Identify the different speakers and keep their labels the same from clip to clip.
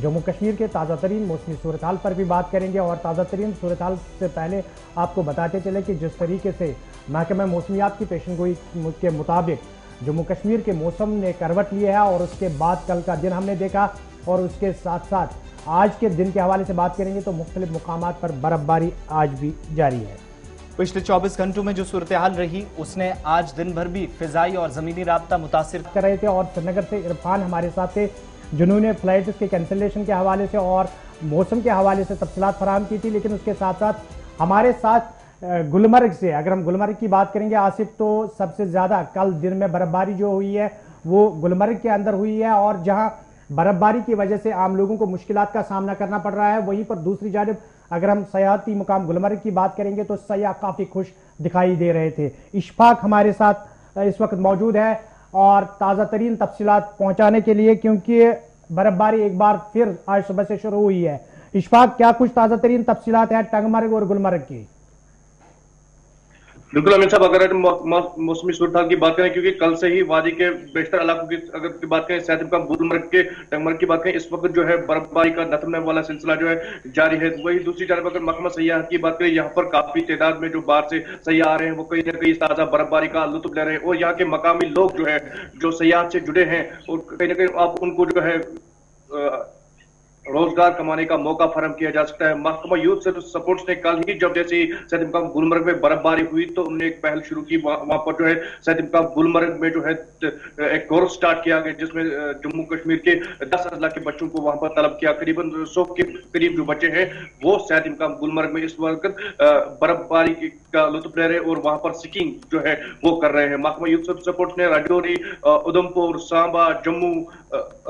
Speaker 1: जम्मू कश्मीर के ताज़ा तरीन मौसमी सूरत हाल पर भी बात करेंगे और ताज़ा तरीन सूरत हाल से पहले आपको बताते चले कि जिस तरीके से महकमा मौसमियात की पेशन गोई के मुताबिक जम्मू कश्मीर के मौसम ने करवट लिया है और उसके बाद कल का दिन हमने देखा और उसके साथ साथ आज के दिन के हवाले से बात करेंगे तो मुख्तलिफ़ मकाम पर बर्फबारी आज भी जारी है।
Speaker 2: पिछले 24 घंटों में जो सूरत हाल रही उसने आज दिन भर भी फिजाई और जमीनी रबता मुतासर
Speaker 1: कर रहे थे और श्रीनगर से इरफान हमारे साथ थे। जिन्होंने फ़्लाइट के कैंसिलेशन के हवाले से और मौसम के हवाले से तफसलत फराम की थी, लेकिन उसके साथ साथ हमारे साथ गुलमर्ग से, अगर हम गुलमर्ग की बात करेंगे, आसिफ तो सबसे ज़्यादा कल दिन में बर्फबारी जो हुई है, वो गुलमर्ग के अंदर हुई है और जहाँ बर्फबारी की वजह से आम लोगों को मुश्किल का सामना करना पड़ रहा है, वहीं पर दूसरी जानब, अगर हम सयाहती मुकाम गुलमर्ग की बात करेंगे तो सयाह काफ़ी खुश दिखाई दे रहे थे। इशफाक हमारे साथ इस वक्त मौजूद है। और ताज़ा तरीन तफसीत पहुँचाने के लिए, क्योंकि बर्फबारी एक बार फिर आज सुबह से शुरू हुई है। इशफाक, क्या कुछ ताज़ा तरीन तफसीत है टंगमर्ग और गुलमर्ग की?
Speaker 3: बिल्कुल अमित साहब, अगर मौसमी सूरत की बात करें, क्योंकि कल से ही वादी के बेशतर इलाकों की, अगर की बात करें सैद का गुलमर्ग के टंगमर्ग की बात करें, इस वक्त जो है बर्फबारी का नथमने वाला सिलसिला जो है जारी है। वही दूसरी जानब अगर महकमा सयाह की बात करें, यहाँ पर काफ़ी तादाद में जो बाहर से सयाह आ रहे हैं, वो कहीं ना कहीं ताज़ा बर्फबारी का लुत्फ ले रहे हैं, और यहाँ के मकामी लोग जो है, जो सयाह से जुड़े हैं, और कहीं ना कहीं आप उनको जो है रोज़गार कमाने का मौका फराम किया जा सकता है। महकमा यूथ सपोर्ट्स ने कल ही जब जैसे सैद मुकाम गुलमर्ग में बर्फबारी हुई तो उन्होंने एक पहल शुरू की। वहाँ पर जो है सैद गुलमर्ग में जो है, एक कोर्स स्टार्ट किया गया, जिसमें जम्मू कश्मीर के दस हज़ार के बच्चों को वहाँ पर तलब किया। करीबन सौ के करीब जो बच्चे हैं, वो सैद गुलमर्ग में इस वक्त बर्फबारी का लुत्फ ले रहे और वहाँ पर सिकिंग जो है, वो कर रहे हैं। महकमा यूथ सपोर्ट्स ने राजौरी उधमपुर, सांबा, जम्मू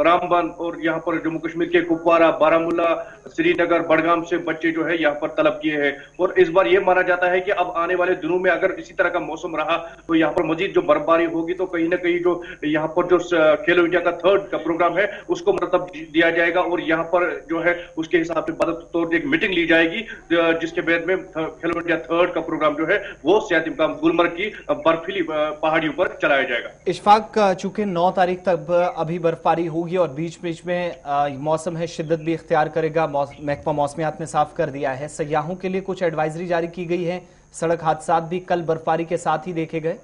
Speaker 3: रामबन और यहाँ पर जम्मू कश्मीर के कुपवारा बारामूला, श्रीनगर, बड़गाम से बच्चे जो है यहाँ पर तलब किए हैं। और इस बार ये माना जाता है कि अब आने वाले दिनों में अगर इसी तरह का मौसम रहा तो यहाँ पर मजीद जो बर्फबारी होगी तो कहीं ना कहीं जो यहाँ पर जो खेलो इंडिया का थर्ड का प्रोग्राम है, उसको मतलब दिया जाएगा और यहाँ पर जो है उसके हिसाब से बदल तौर एक मीटिंग ली जाएगी जिसके बाद में खेलो इंडिया थर्ड का प्रोग्राम जो है, वो सियाती मुकाम गुलमर्ग की बर्फीली पहाड़ियों पर चलाया जाएगा।
Speaker 2: इशफाक, चूँकि नौ तारीख तक अभी बर्फबारी होगी और बीच बीच में मौसम है शिद्दत भी इख्तियार करेगा। महकमा मौसमियात ने साफ़ कर दिया है। सयाहों के लिए कुछ एडवाइजरी जारी की गई है। सड़क हादसा भी कल बर्फबारी के साथ ही देखे गए।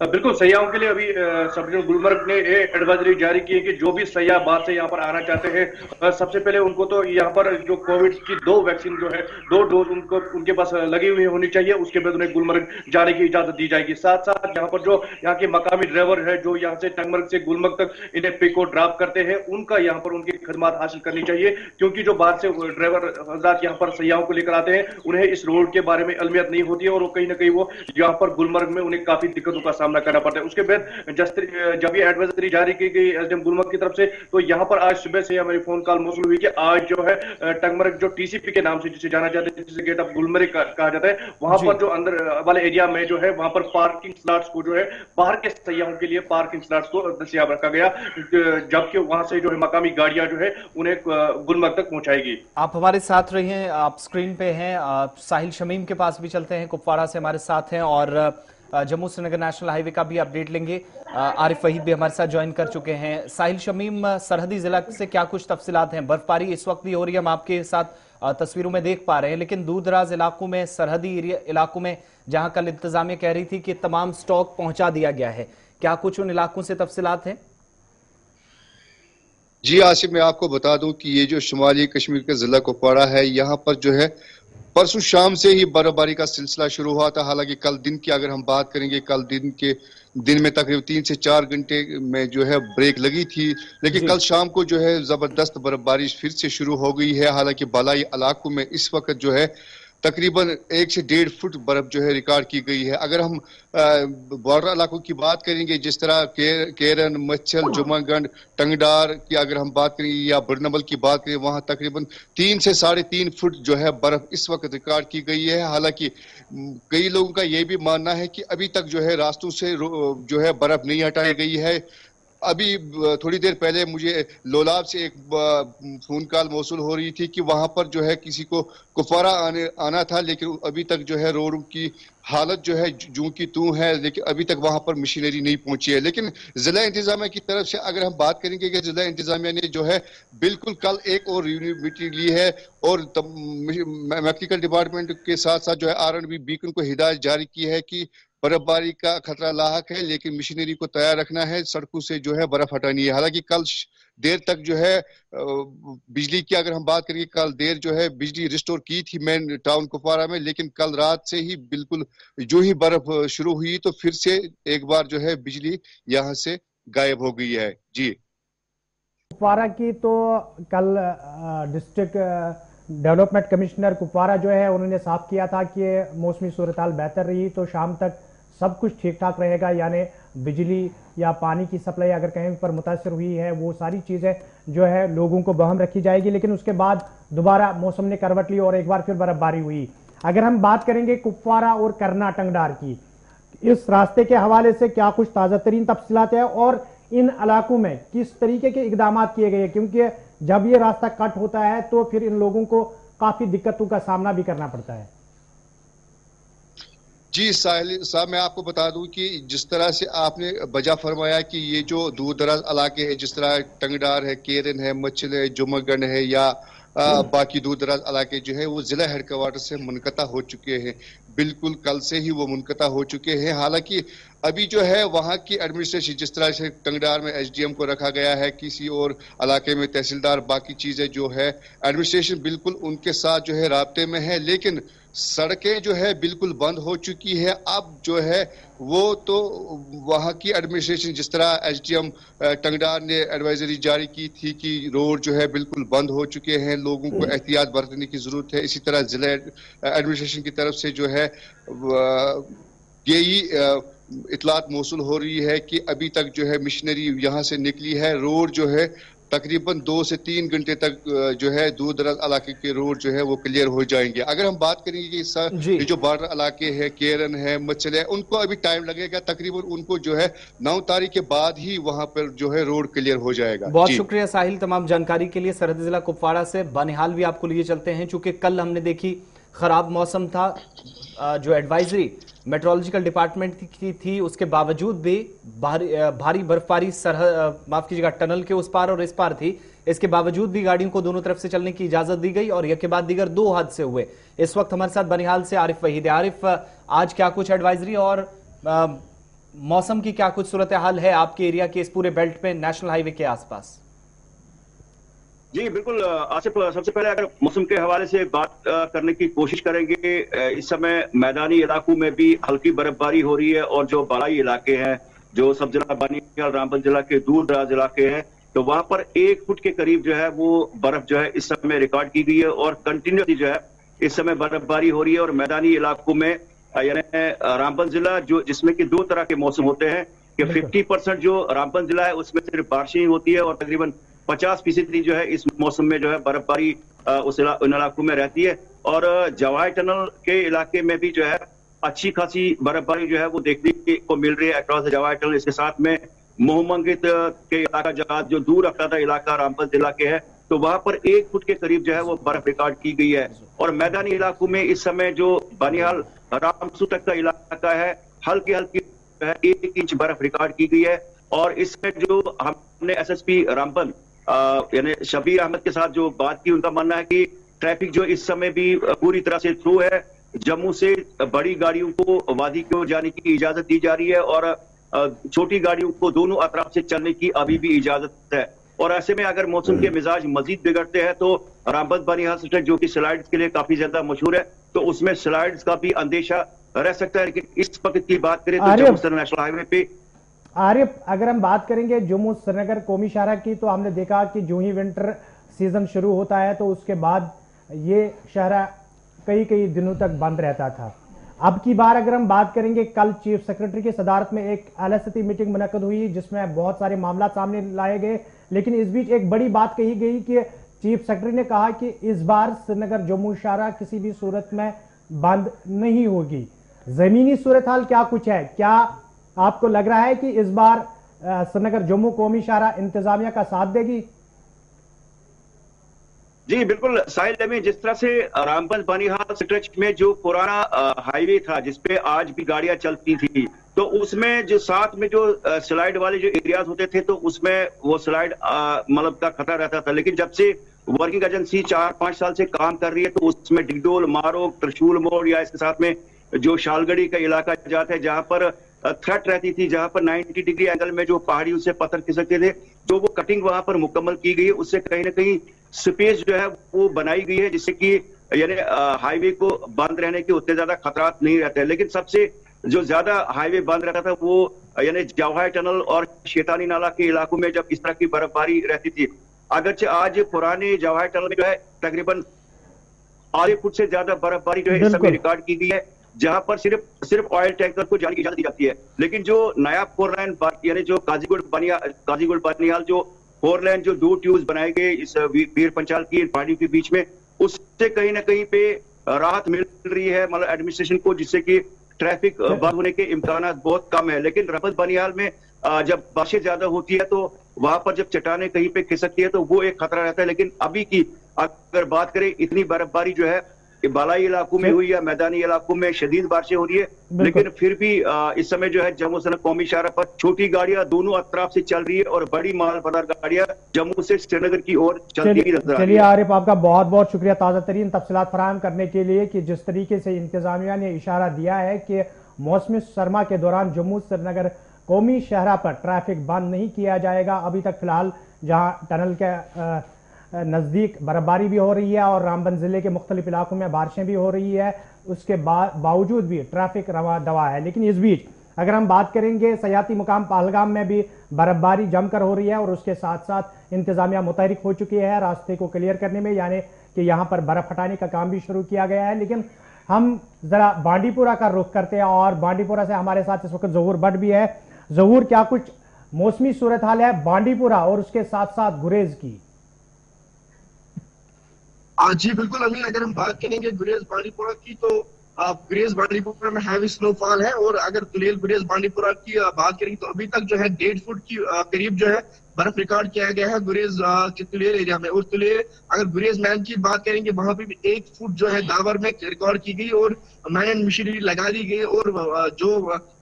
Speaker 3: बिल्कुल सयाहों के लिए अभी सब गुलमर्ग ने एडवाइजरी जारी की है कि जो भी सयाह बाहर से यहाँ पर आना चाहते हैं सबसे पहले उनको तो यहाँ पर जो कोविड की दो वैक्सीन जो है, दो डोज उनको, उनके पास लगी हुई होनी चाहिए, उसके बाद उन्हें गुलमर्ग जाने की इजाज़त दी जाएगी। साथ साथ यहाँ पर जो यहाँ के मकामी ड्राइवर है, जो यहाँ से टंगमर्ग से गुलमर्ग तक इन्हें पिक और ड्रॉप करते हैं, उनका यहाँ पर उनकी खदमात हासिल करनी चाहिए, क्योंकि जो बाहर से ड्राइवर हजरात यहाँ पर सयाहों को लेकर आते हैं, उन्हें इस रोड के बारे में अलमियत नहीं होती है, और कहीं ना कहीं वो यहाँ पर गुलमर्ग में उन्हें काफ़ी दिक्कतों का करना पड़ता है। उसके बाद जब ये एडवाइजरी जारी की गई एसडीएम गुलमर्ग की तरफ़ से तो यहाँ पर आज सुबह से हमारी फ़ोन कॉल मौसू हुई कि आज जो है टंगमर्ग जो टीसीपी के नाम से जिसे जाना जाता है जिसे गेट ऑफ़ गुलमर्ग कहा जाता है वहाँ पर जो अंदर वाले एरिया में जो है वहाँ पर पार्किंग स्लॉट्स को जो है बाहर के सयाहों के लिए पार्किंग स्लॉट्स को दस्तियाब रखा गया जबकि वहाँ से जो है मकामी गाड़ियाँ जो है उन्हें गुलमर्ग तक पहुंचाएगी।
Speaker 2: आप हमारे साथ रही आप स्क्रीन पे हैं साहिल शमीम के पास भी चलते हैं कुपवाड़ा से हमारे साथ हैं और जम्मू श्रीनगर नेशनल हाईवे का भी अपडेट लेंगे। आरिफ वहीद भी हमारे साथ ज्वाइन कर चुके हैं। साहिल शमीम सरहदी जिला से क्या कुछ तफसीत हैं? बर्फबारी इस वक्त भी हो रही है, हम आपके साथ तस्वीरों में देख पा रहे हैं, लेकिन दूर दराज इलाकों में, सरहदी इलाकों में, जहाँ कल इंतजामिया कह रही थी कि तमाम स्टॉक पहुँचा दिया गया है, क्या कुछ उन इलाकों से तफसीत हैं?
Speaker 4: जी, आसिफ, मैं आपको बता दूँ कि ये जो शुमाली कश्मीर के जिला कुपवाड़ा है, यहाँ पर जो है परसों शाम से ही बर्फबारी का सिलसिला शुरू हुआ था। हालाँकि कल दिन की अगर हम बात करेंगे कल दिन के दिन में तकरीबन तीन से चार घंटे में जो है ब्रेक लगी थी। लेकिन कल शाम को जो है ज़बरदस्त बर्फबारी फिर से शुरू हो गई है। हालाँकि बालाई इलाकों में इस वक्त जो है तकरीबन एक से डेढ़ फुट बर्फ़ जो है रिकॉर्ड की गई है। अगर हम बॉर्डर इलाकों की बात करेंगे जिस तरह केर, केरन मच्छल जुमागंड टंगडार की अगर हम बात करें या बरनबल की बात करें वहाँ तकरीबन तीन से साढ़े तीन फुट जो है बर्फ़ इस वक्त रिकॉर्ड की गई है। हालाँकि कई लोगों का यह भी मानना है कि अभी तक जो है रास्तों से जो है बर्फ़ नहीं हटाई गई है। अभी थोड़ी देर पहले मुझे लोलाब से एक फ़ोन कॉल मौसू हो रही थी कि वहाँ पर जो है किसी को कुफवारा आने, आना था, लेकिन अभी तक जो है रोड की हालत जो है जू की तू है, लेकिन अभी तक वहाँ पर मशीनरी नहीं पहुँची है। लेकिन जिला इंतजामिया की तरफ़ से अगर हम बात करेंगे कि जिला इंतजामिया ने जो है बिल्कुल कल एक और मीटिंग ली है और मैकेनिकल डिपार्टमेंट के साथ साथ जो है आर एंड बी, बीकन को हिदायत जारी की है कि बर्फबारी का खतरा लाक है, लेकिन मशीनरी को तैयार रखना है। सड़कों से जो है बर्फ़ हटानी है। हालाँकि कल देर तक जो है बिजली की अगर हम बात करेंगे कल देर जो है बिजली रिस्टोर की थी मेन टाउन कुपवारा में, लेकिन कल रात से ही बिल्कुल जो ही बर्फ़ शुरू हुई तो फिर से एक बार जो है बिजली यहाँ से गायब हो गई है। जी।
Speaker 1: कुपवारा की तो कल डिस्ट्रिक्ट डेवलपमेंट कमिश्नर कुपवारा जो है, उन्होंने साफ़ किया था कि मौसमी सूरत बेहतर रही तो शाम तक सब कुछ ठीक ठाक रहेगा, यानी बिजली या पानी की सप्लाई अगर कहीं पर मुतासर हुई है, वो सारी चीज़ें जो है लोगों को बहम रखी जाएगी, लेकिन उसके बाद दोबारा मौसम ने करवट ली और एक बार फिर बर्फबारी हुई। अगर हम बात करेंगे कुपवारा और करना टंगडार की, इस रास्ते के हवाले से क्या कुछ ताज़ा तरीन तफसीत है और इन इलाकों में किस तरीके के इकदाम किए गए क्योंकि जब ये रास्ता कट होता है तो फिर इन लोगों को काफ़ी दिक्कतों का सामना भी करना पड़ता है।
Speaker 4: जी साहिल साहब मैं आपको बता दूँ कि जिस तरह से आपने बजा फरमाया कि ये जो दूर दराज इलाके है जिस तरह टंगडार है केरन है मच्छल है जुमगढ़ है या आ, बाकी दूर दराज इलाके जो है वो जिला हेडक्वार्टर से मुनकता हो चुके हैं। बिल्कुल कल से ही वो मुनकता हो चुके हैं। हालाँकि अभी जो है वहाँ की एडमिनिस्ट्रेशन जिस तरह से टंगडार में एसडीएम को रखा गया है किसी और इलाके में तहसीलदार बाकी चीज़ें जो है एडमिनिस्ट्रेशन बिल्कुल उनके साथ जो है रबते में है। लेकिन सड़कें जो है बिल्कुल बंद हो चुकी है। अब जो है वो तो वहाँ की एडमिनिस्ट्रेशन जिस तरह एसडीएम टंगडार ने एडवाइजरी जारी की थी कि रोड जो है बिल्कुल बंद हो चुके हैं लोगों को एहतियात बरतने की ज़रूरत है। इसी तरह जिला एडमिनिस्ट्रेशन की तरफ़ से जो है यही इतलात मौसू हो रही है कि अभी तक जो है मिशनरी यहाँ से निकली है। रोड जो है तकरीबन दो से तीन घंटे तक जो है दूर दराज इलाके के रोड जो है वो क्लियर हो जाएँगे। अगर हम बात करेंगे कि ये जो बॉर्डर इलाके है केरन है मचल है उनको अभी टाइम लगेगा तकरीबन उनको जो है नौ तारीख के बाद ही वहाँ पर जो है रोड क्लियर हो जाएगा।
Speaker 2: बहुत शुक्रिया साहिल तमाम जानकारी के लिए। सरहद जिला कुपवाड़ा से बनिहाल भी आपको लिए चलते हैं चूँकि कल हमने देखी खराब मौसम था जो एडवाइजरी मेट्रोलॉजिकल डिपार्टमेंट की थी उसके बावजूद भी भारी भारी बर्फबारी सरहद माफ़ कीजिएगा टनल के उस पार और इस पार थी। इसके बावजूद भी गाड़ियों को दोनों तरफ़ से चलने की इजाज़त दी गई और यह के बाद दीगर दो हादसे हुए। इस वक्त हमारे साथ बनिहाल से आरिफ वहीद। आरिफ आज क्या कुछ एडवाइजरी और आ, मौसम की क्या कुछ सूरत हाल है आपके एरिया के इस पूरे बेल्ट में नेशनल हाईवे के आसपास?
Speaker 5: जी बिल्कुल आसिफ सबसे पहले अगर मौसम के हवाले से बात करने की कोशिश करेंगे इस समय मैदानी इलाकों में भी हल्की बर्फबारी हो रही है और जो बड़ाई इलाके हैं जो सब जिला बानी रामबन जिला के दूर दराज इलाके हैं तो वहाँ पर एक फुट के करीब जो है वो बर्फ़ जो है इस समय रिकॉर्ड की गई है और कंटिन्यूसली जो है इस समय बर्फबारी हो रही है और मैदानी इलाकों में यानी रामबन जिला जो जिसमें कि दो तरह के मौसम होते हैं कि 50 परसेंट जो रामबन जिला है उसमें सिर्फ़ बारिश ही होती है और तकरीबन पचास फ़ीसदी जो है इस मौसम में जो है बर्फबारी उस उन इलाकों में रहती है। और जवाई टनल के इलाके में भी जो है अच्छी खासी बर्फबारी जो है वो देखने को मिल रही है अक्रॉस जवाई टनल। इसके साथ में मोहमंगित के इलाका जगह जो दूर था इलाका रामपत जिला के है तो वहाँ पर एक फुट के करीब जो है वो बर्फ़ रिकॉर्ड की गई है। और मैदानी इलाकों में इस समय जो बनिहाल रामसू तक का इलाका है हल्की हल्की एक इंच बर्फ़ रिकॉर्ड की गई है। और इसमें जो हमने एसएसपी रामबन यानी शबीर अहमद के साथ जो बात की उनका मानना है कि ट्रैफ़िक जो इस समय भी पूरी तरह से थ्रू है। जम्मू से बड़ी गाड़ियों को वादी की ओर जाने की इजाज़त दी जा रही है और छोटी गाड़ियों को दोनों अतराफ से चलने की अभी भी इजाज़त है। और ऐसे में अगर मौसम के मिजाज मजीद बिगड़ते हैं तो रामबद बनिहाल स्टेट जो कि स्लाइड्स के लिए काफ़ी ज़्यादा मशहूर है तो उसमें स्लाइड्स का भी अंदेशा रह सकता है। लेकिन इस वक्त की बात करें तो जम्मू नेशनल हाईवे पे
Speaker 1: आरिफ अगर हम बात करेंगे जम्मू श्रीनगर कौमी शाहरा की तो हमने देखा कि जो ही विंटर सीज़न शुरू होता है तो उसके बाद ये शहरा कई कई दिनों तक बंद रहता था। अब की बार अगर हम बात करेंगे, कल चीफ सेक्रेटरी की सदारत में एक एल मीटिंग मुनद हुई, जिसमें बहुत सारे मामला सामने लाए गए। लेकिन इस बीच एक बड़ी बात कही गई कि चीफ सेक्रेटरी ने कहा कि इस बार श्रीनगर जम्मू शाहरा किसी भी सूरत में बंद नहीं होगी। जमीनी सूरत हाल क्या कुछ है? क्या आपको लग रहा है कि इस बार श्रीनगर जम्मू कौमी शाहरा इंतजामिया का साथ देगी?
Speaker 5: जी, बिल्कुल, साहिल अमी जिस तरह से रामबंद बनिहाल स्ट्रेच में जो पुराना हाईवे था जिसपे आज भी गाड़ियाँ चलती थी तो उसमें जो साथ में जो स्लाइड वाले जो एरियाज़ होते थे तो उसमें वो स्लाइड मतलब का खतरा रहता था। लेकिन जब से वर्किंग एजेंसी चार पाँच साल से काम कर रही है तो उसमें डिगडोल मारो त्रिशूल मोड़, या इसके साथ में जो शालगढ़ी का इलाका जाता है, जहाँ पर थ्रेट रहती थी जहाँ पर 90 डिग्री एंगल में जो पहाड़ियों से पत्थर खिसकते थे जो वो कटिंग वहाँ पर मुकम्मल की गई है उससे कहीं ना कहीं स्पेस जो है वो बनाई गई है जिससे कि यानी हाईवे को बंद रहने के उतने ज़्यादा खतरा नहीं रहते लेकिन सबसे जो ज़्यादा हाईवे बंद रहता था वो यानी जवाहर टनल और शेतानी नाला के इलाकों में जब इस तरह की बर्फबारी रहती थी। अगरचे आज पुराने जवाहर टनल में जो है तकरीबन आधे फुट से ज़्यादा बर्फबारी जो है इस समय रिकॉर्ड की गई है। जहाँ पर सिर्फ़ सिर्फ़ ऑयल टैंकर को जाने की इजाज़त दी जाती है। लेकिन जो नया फोर लाइन यानी जो काजीगुड़ बनिया काजीगुड़ बनियाल जो फोर लाइन जो दो ट्यूब बनाए गए इस वीर पंचाल की पहाड़ियों के बीच में उससे कहीं ना कहीं पे राहत मिल रही है मतलब एडमिनिस्ट्रेशन को जिससे कि ट्रैफ़िक बंद होने के इम्कान बहुत कम है। लेकिन रपत बनियाल में जब बारिशें ज़्यादा होती है तो वहाँ पर जब चट्टाने कहीं पे खिसकती है तो वो एक खतरा रहता है। लेकिन अभी की अगर बात करें इतनी बर्फबारी जो है बालाई इलाकों में हुई या मैदानी इलाकों में शदीद बारिशें हो रही है लेकिन फिर भी इस समय जो है जम्मू से कौमी शारा पर छोटी गाड़ियाँ दोनों अतराफ से चल रही है और बड़ी माल पदार गाड़ियाँ जम्मू से श्रीनगर की ओर चलती नज़र
Speaker 1: चलिए आरिफ आपका बहुत बहुत शुक्रिया ताज़ा तरीन तफसलात फराहम करने के लिए कि जिस तरीके से इंतजामिया ने इशारा दिया है कि मौसमी सरमा के दौरान जम्मू श्रीनगर कौमी शहरा पर ट्रैफ़िक बंद नहीं किया जाएगा। अभी तक फ़िलहाल जहाँ टनल के नज़दीक बर्फबारी भी हो रही है और रामबन ज़िले के मुख्तलिफ़ इलाकों में बारिशें भी हो रही है। उसके बावजूद भी ट्रैफ़िक रवा, दवा है। लेकिन इस बीच अगर हम बात करेंगे, सयाती मुकाम पहलगाम में भी बर्फबारी जमकर हो रही है और उसके साथ साथ इंतजामिया मुतहरिक हो चुकी है। रास्ते को क्लियर करने में, यानी कि यहाँ पर बर्फ़ हटाने का काम भी शुरू किया गया है। लेकिन हम जरा बांडीपुरा का रुख करते हैं और बांडीपुरा से हमारे साथ इस वक्त जहूर भट्ट भी है। जहूर, क्या कुछ मौसमी सूरत हाल है बांडीपुरा और उसके साथ साथ गुरेज की?
Speaker 6: जी, बिल्कुल अमीन, अगर हम बात करेंगे गुरेज बांडीपुरा की तो गुरेज बांडीपुरा में हैवी स्नोफॉल है, और अगर दुलेल गुरेज बांडीपुरा की बात करेंगे तो अभी तक जो है डेढ़ फुट की करीब जो है बर्फ़ रिकॉर्ड किया गया है गुरेज के तुलेल एरिया में? और तुलेल अगर गुरेज मैन की बात करेंगे, वहाँ पे भी एक फुट जो है दावर में रिकॉर्ड की गई और मैन मशीनरी लगा दी गई और जो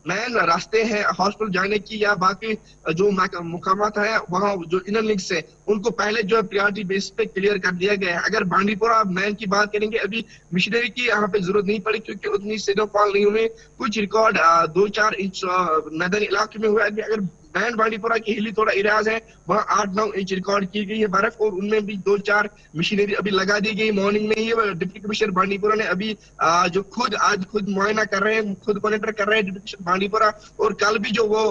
Speaker 6: मैन रास्ते हैं हॉस्पिटल जाने की या बाकी जो मुकाम है, वहाँ जो इनर लिंक्स है, उनको पहले जो है प्रियोरिटी बेस पे क्लियर कर दिया गया है। अगर बांडीपुरा मैन की बात करेंगे, अभी मिशनरी की यहाँ पे ज़रूरत नहीं पड़ी क्योंकि उतनी स्नोफॉल नहीं हुई। कुछ रिकॉर्ड दो चार इंच मैदानी इलाके में हुआ अगर बैंड बांडीपुरा की हिली थोड़ा इराज है। वहाँ आठ नौ इंच रिकॉर्ड की गई है बर्फ़ और उनमें भी दो चार मशीनरी अभी लगा दी गई। मॉर्निंग में ही डिप्टी कमिश्नर बांडीपुरा ने अभी जो खुद, आज खुद मुआयना कर रहे हैं, खुद मॉनिटर कर रहे हैं डिप्टी कमिश्नर बांडीपुरा। और कल भी जो वो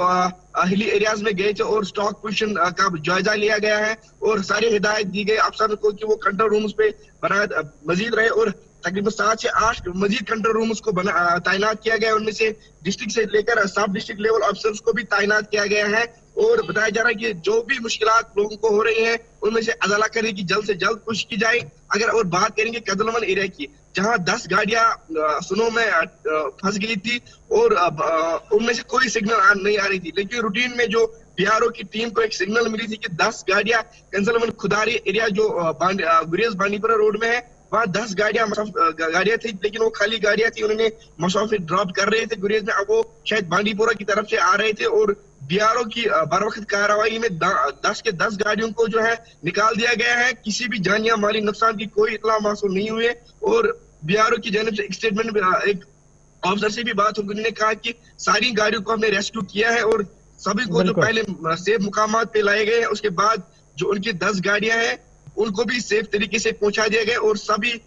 Speaker 6: हिली एरियाज़ में गए थे और स्टॉक पोजिशन का जायजा लिया गया है। और सारी हिदायत दी गई। अफसर को कि वो कंट्रोल रूम्स पे बना मजीद रहे और तकरीबन सात से आठ मजीद कंट्रोल रूम को तैनात किया गया है। उनमें से डिस्ट्रिक्ट से लेकर सब डिस्ट्रिक्ट लेवल ऑफिसर्स को भी तैनात किया गया है। और बताया जा रहा है कि जो भी मुश्किल लोगों को हो रही है, उनमें से अदला करे की जल्द से जल्द कोशिश की जाए। अगर और बात करेंगे कदलमन एरिया की, जहाँ दस गाड़ियाँ सुनो में फंस गई थी और उनमें से कोई सिग्नल नहीं आ रही थी। लेकिन रूटीन में जो बिहारों की टीम को एक सिग्नल मिली थी कि दस गाड़ियाँ कंसलमन खुदारी एरिया जो गुरेज बांडीपुरा रोड में है वहाँ दस गाड़ियाँ गाड़ियाँ थी लेकिन वो खाली गाड़ियाँ थी उन्होंने मुसाफिर ड्रॉप कर रहे थे गुरेज में। अब वो शायद बांडीपुरा की तरफ़ से आ रहे थे और बीआरओ की बर वक्त कार्रवाई में दस के दस गाड़ियों को जो है निकाल दिया गया है। किसी भी जान या माली नुकसान की कोई इतला मासूम नहीं हुए। और बीआरओ की जानब से एक स्टेटमेंट एक ऑफिसर से भी बात होगी उन्होंने कहा कि सारी गाड़ियों को हमने रेस्क्यू किया है और सभी को जो पहले सेफ़ मुकाम पे लाए गए हैं उसके बाद जो उनकी दस गाड़ियाँ हैं उनको भी सेफ़ तरीके से पहुँचा दिया गया और सभी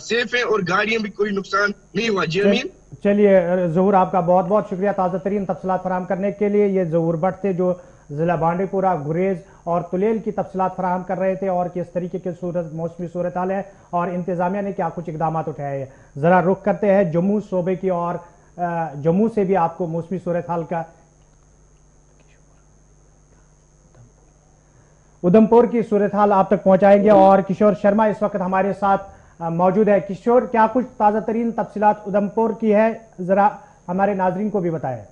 Speaker 6: सेफ़ है और गाड़ियाँ भी कोई नुकसान नहीं हुआ। जी अमीन?
Speaker 1: चलिए, जहूर आपका बहुत बहुत शुक्रिया ताज़ा तरीन तफसलात फराम करने के लिए। ये जहूर भट्ट थे जो ज़िला बांडीपुरा, गुरेज और तुलेल की तफसलात फराम कर रहे थे और किस तरीके की सूरत, मौसमी सूरत हाल है और इंतज़ामिया ने क्या कुछ इकदाम उठाए हैं। ज़रा रुख करते हैं जम्मू सूबे की और जम्मू से भी आपको मौसमी सूरत हाल का उधमपुर की सूरत हाल आप तक पहुंचाएँगे और किशोर शर्मा इस वक्त हमारे साथ मौजूद है। किशोर क्या कुछ ताज़ा तरीन तफसीत उधमपुर की है? ज़रा हमारे नाजरीन को भी बताएँ।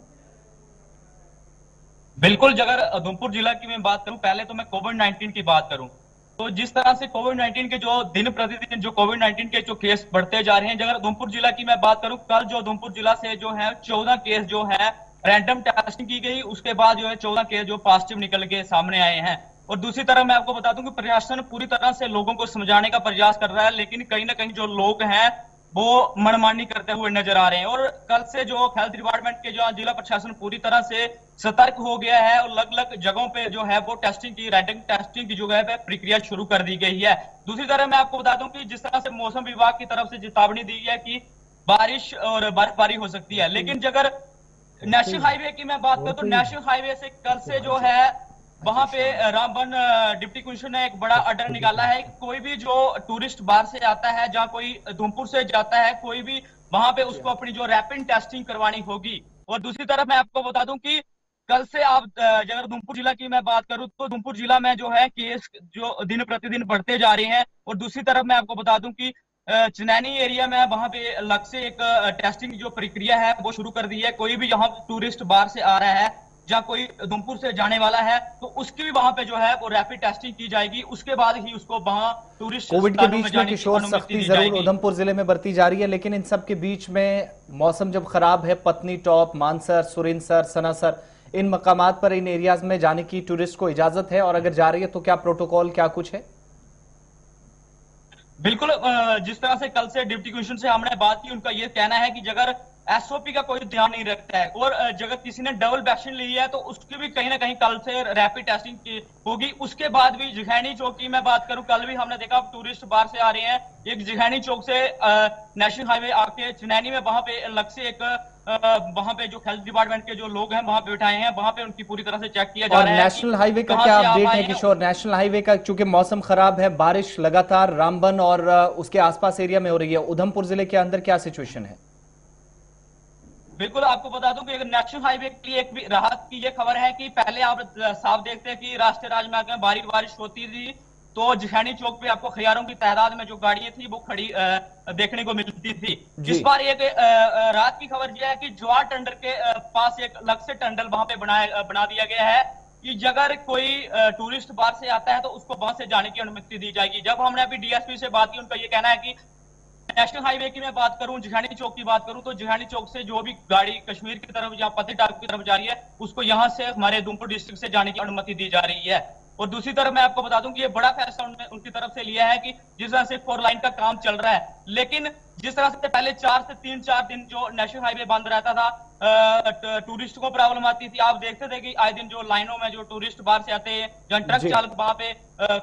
Speaker 7: बिल्कुल अगर उधमपुर जिला की मैं बात करूँ पहले तो मैं कोविड 19 की बात करूँ। तो जिस तरह से कोविड 19 के जो दिन प्रतिदिन जो कोविड 19 के जो केस बढ़ते जा रहे हैं अगर उधमपुर जिला की मैं बात करूँ कल जो उधमपुर जिला से जो है चौदह केस जो है रैंडम टेस्टिंग की गई उसके बाद जो है चौदह केस जो पॉजिटिव निकल के सामने आए हैं। और दूसरी तरफ़ मैं आपको बता दूँ कि प्रशासन पूरी तरह से लोगों को समझाने का प्रयास कर रहा है लेकिन कहीं ना कहीं जो लोग हैं वो मनमानी करते हुए नज़र आ रहे हैं। और कल से जो हेल्थ डिपार्टमेंट के जो जिला प्रशासन पूरी तरह से सतर्क हो गया है और अलग अलग जगहों पे जो है वो टेस्टिंग की रैंडम टेस्टिंग की जो है प्रक्रिया शुरू कर दी गई है। दूसरी तरफ़ मैं आपको बता दूँ कि जिस तरह से मौसम विभाग की तरफ़ से चेतावनी दी है कि बारिश और बर्फबारी हो सकती है लेकिन अगर नेशनल हाईवे की मैं बात करूँ तो नेशनल हाईवे से कल से जो है वहाँ पे रामबन डिप्टी कमिश्नर ने एक बड़ा ऑर्डर निकाला है कोई भी जो टूरिस्ट बाहर से आता है जहाँ कोई धूमपुर से जाता है कोई भी वहाँ पे उसको अपनी जो रैपिड टेस्टिंग करवानी होगी। और दूसरी तरफ़ मैं आपको बता दूँ कि कल से आप अगर धूमपुर जिला की मैं बात करूँ तो धूमपुर जिला में जो है केस जो दिन प्रतिदिन बढ़ते जा रहे हैं। और दूसरी तरफ़ मैं आपको बता दूँ कि चनैनी एरिया में वहाँ पे अलग से एक टेस्टिंग जो प्रक्रिया है वो शुरू कर दी है। कोई भी यहाँ टूरिस्ट बाहर से आ रहा है जहाँ कोई उधमपुर से जाने वाला है तो उसकी भी वहाँ पे जो है वो रैपिड टेस्टिंग की जाएगी। उसके बाद ही उसको वहाँ टूरिस्ट
Speaker 2: कोविड के बीच में किशोर सख्ती ज़रूर उधमपुर ज़िले में बरती जा रही है लेकिन इन सब के बीच में मौसम जब खराब है पत्नी टॉप मानसर सुरिनसर सनासर इन मकाम पर इन एरियाज़ में जाने की टूरिस्ट को इजाज़त है और अगर जा रही है तो क्या प्रोटोकॉल क्या कुछ है?
Speaker 7: बिल्कुल जिस तरह से कल से डिप्टी कमिश्नर से हमने बात की उनका यह कहना है कि अगर एसओपी का कोई ध्यान नहीं रखता है। और जगह किसी ने डबल वैक्सीन ली है तो उसकी भी कहीं ना कहीं कल से रैपिड टेस्टिंग होगी। उसके बाद भी जिघैनी चौक की मैं बात करूँ कल भी हमने देखा टूरिस्ट बाहर से आ रहे हैं। एक जिघैनी चौक से नेशनल हाईवे आके चनैनी में वहाँ पे अलग से एक वहाँ पे जो हेल्थ डिपार्टमेंट के जो लोग हैं वहाँ पे बैठाए हैं। वहाँ पे उनकी पूरी तरह से चेक किया जा रहा है
Speaker 2: नेशनल हाईवे का क्या अपडेट है किशोर? नेशनल हाईवे का चूँकि मौसम खराब है बारिश लगातार रामबन और उसके आसपास एरिया में हो रही है। उधमपुर ज़िले के अंदर क्या सिचुएशन है?
Speaker 7: बिल्कुल आपको बता दूँ कि अगर नेशनल हाईवे के लिए एक राहत की ये खबर है कि पहले आप साफ़ देखते हैं कि राष्ट्रीय राजमार्ग में भारी बारिश होती थी तो जिहानी चौक पे आपको खियारों की तादाद में जो गाड़ियाँ थी वो खड़ी देखने को मिलती थी। इस बार एक रात की खबर यह है कि जवार टंडल के पास एक अलग से टंडल वहाँ पे बनाया बना दिया गया है कि अगर कोई टूरिस्ट बाहर से आता है तो उसको वहाँ से जाने की अनुमति दी जाएगी। जब हमने अभी डीएसपी से बात की उनका ये कहना है कि नेशनल हाईवे की मैं बात करूँ, जिहानी चौक की बात करूँ तो जिहानी चौक से जो भी गाड़ी कश्मीर की तरफ़ या पतिटाप की तरफ़ जा रही है, उसको यहाँ से हमारे उधमपुर डिस्ट्रिक्ट से जाने की अनुमति दी जा रही है। और दूसरी तरफ़ मैं आपको बता दूँ कि ये बड़ा फैसला उनकी तरफ़ से लिया है कि जिस तरह से फोर लाइन का काम चल रहा है। लेकिन जिस तरह से पहले चार से तीन चार दिन जो नेशनल हाईवे बंद रहता था टूरिस्ट को प्रॉब्लम आती थी आप देखते थे कि आए दिन जो लाइनों में जो टूरिस्ट बाहर से आते हैं जहाँ ट्रक चालक वहाँ पे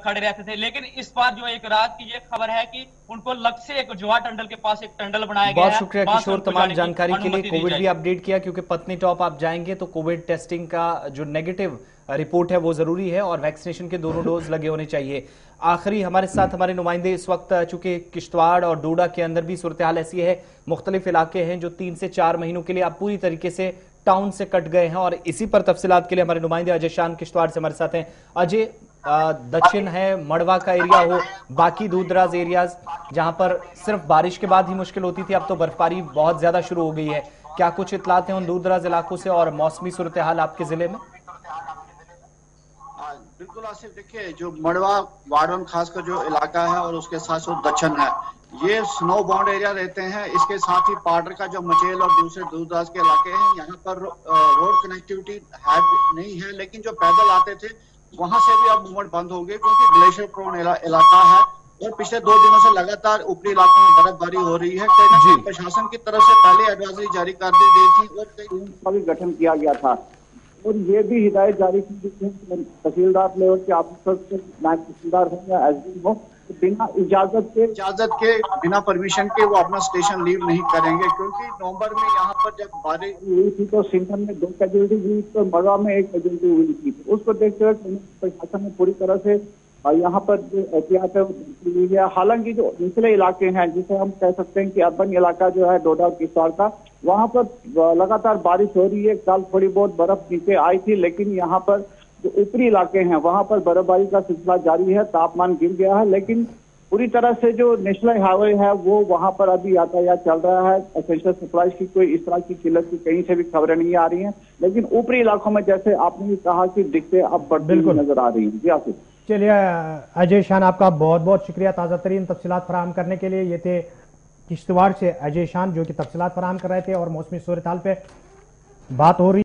Speaker 7: खड़े रहते थे। लेकिन इस बार जो एक रात की ये खबर है कि उनको लग से एक जुआ टंडल के पास एक टंडल बनाया गया
Speaker 2: बहुत शुक्रिया किशोर तमाम जानकारी के लिए। कोविड भी अपडेट किया क्योंकि पत्नी टॉप आप जाएँगे तो कोविड टेस्टिंग का जो नेगेटिव रिपोर्ट है, वो ज़रूरी है और वैक्सीनेशन के दोनों डोज लगे होने चाहिए। आखिरी हमारे साथ हमारे नुमाइंदे इस वक्त चूँकि किश्तवाड़ और डोडा के अंदर भी सूरत हाल ऐसी है, मुख्तलिफ़ इलाके हैं जो तीन से चार महीनों के लिए आप पूरी तरीके से टाउन से कट गए हैं और इसी पर तफसीत के लिए हमारे नुमाइंदे अजय शान किश्तवाड़ से हमारे साथ हैं। अजय दक्षिण है, मड़वा का एरिया हो, बाकी दूर दराज एरियाज़, जहाँ पर सिर्फ़ बारिश के बाद ही मुश्किल होती थी, अब तो बर्फबारी बहुत ज़्यादा शुरू हो गई है। क्या कुछ इतलात हैं उन दूर दराज इलाकों से और मौसमी सूरत हाल आपके ज़िले में?
Speaker 8: आसिफ देखिए जो मड़वा वार्डन खासकर जो इलाका है और उसके साथ साथ दक्षिण है ये स्नो बाउंड एरिया रहते हैं। इसके साथ ही पार्डर का जो मचेल और दूसरे दूरदराज के इलाके हैं यहाँ पर रोड कनेक्टिविटी है नहीं है लेकिन जो पैदल आते थे वहाँ से भी अब मूवमेंट बंद हो गई क्योंकि ग्लेशियर प्रोन इलाका है। और पिछले दो दिनों से लगातार ऊपरी इलाकों में बर्फबारी हो रही है। कहीं प्रशासन की तरफ़ से पहले एडवाइजरी जारी कर दी गई थी और कई टीम का भी गठन किया गया था। और ये भी हिदायत जारी की गई है तहसीलदार लेवल के ऑफिसर से नायब तहसीलदार हो या एस डी हो तो बिना इजाज़त के इजाज़त के बिना परमिशन के वो अपना स्टेशन लीव नहीं करेंगे क्योंकि नवंबर में यहाँ पर जब बारिश हुई थी तो सिंधन में दो कैजुअलिटी हुई तो मड़वा में एक कैजुअलिटी हुई थी। तो उसको देखते हुए प्रशासन ने पूरी तरह से यहाँ पर जो एहतियात है ली है। हालाँकि जो निचले इलाके हैं जिसे हम कह सकते हैं कि अर्बन इलाका जो है डोडा किश्तवाड़ का वहाँ पर लगातार बारिश हो रही है। कल थोड़ी बहुत बर्फ़ नीचे आई थी लेकिन यहाँ पर जो ऊपरी इलाके हैं वहाँ पर बर्फबारी का सिलसिला जारी है तापमान गिर गया है लेकिन
Speaker 9: पूरी तरह से जो नेशनल हाईवे है वो वहाँ पर अभी यातायात चल रहा है। एसेंशियल सप्लाईज की कोई इस तरह की किल्लत की कहीं से भी खबरें नहीं आ रही हैं। लेकिन ऊपरी इलाकों में जैसे आपने भी कहा कि दिक्कतें अब बढ़ती। नज़र आ रही हैं। जी आसिफ।
Speaker 1: चलिए अजय शान आपका बहुत बहुत शुक्रिया ताज़ा तरीन तफसीलात फराम करने के लिए। ये थे किश्तवाड़ से अजय शान जो कि तफसलात फराम कर रहे थे और मौसमी सूरत हाल पे बात हो रही